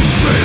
Smoke,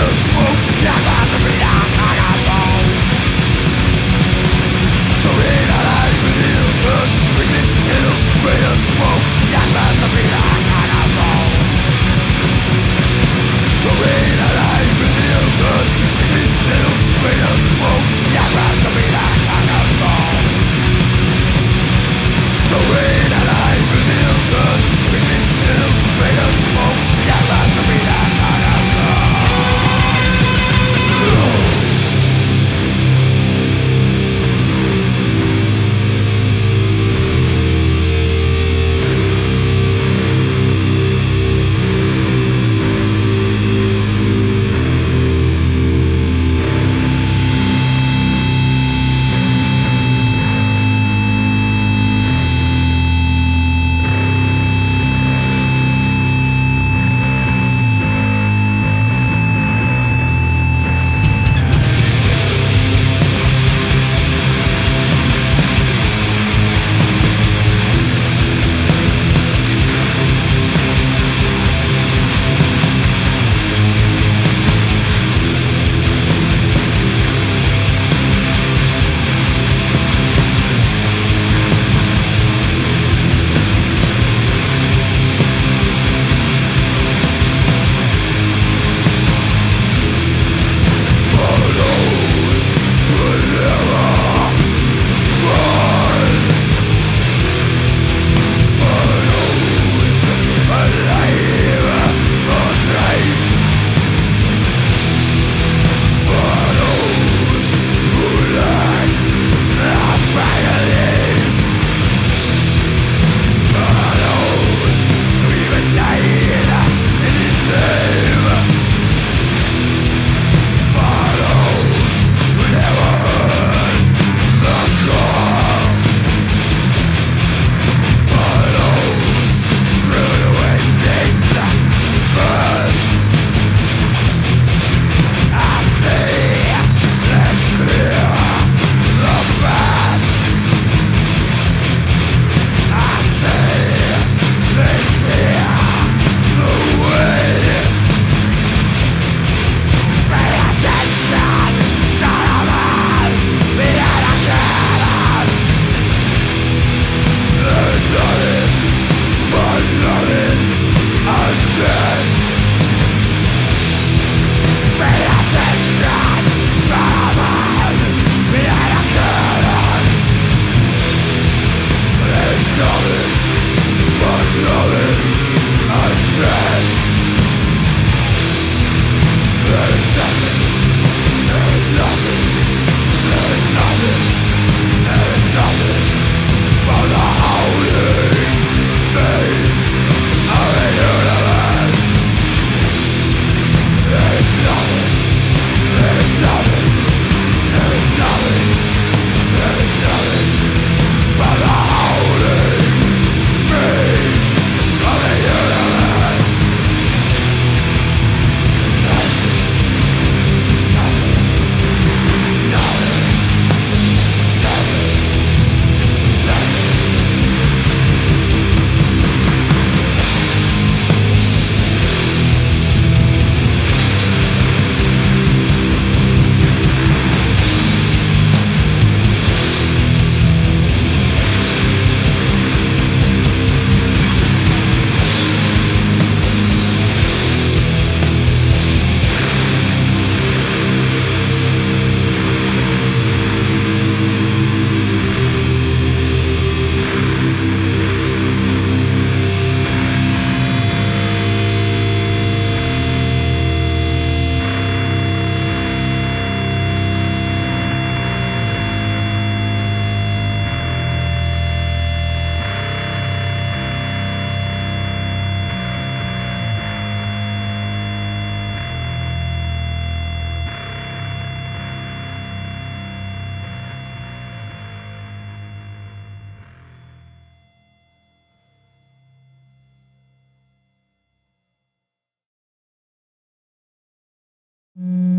Mm.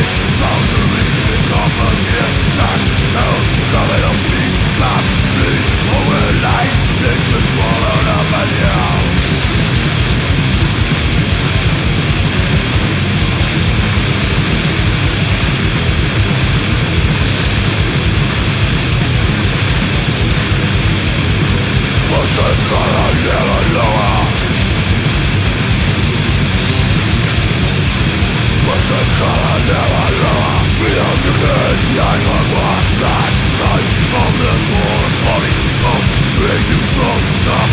Thank you. Soul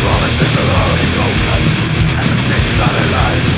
Promises are already broken And the stakes are alive.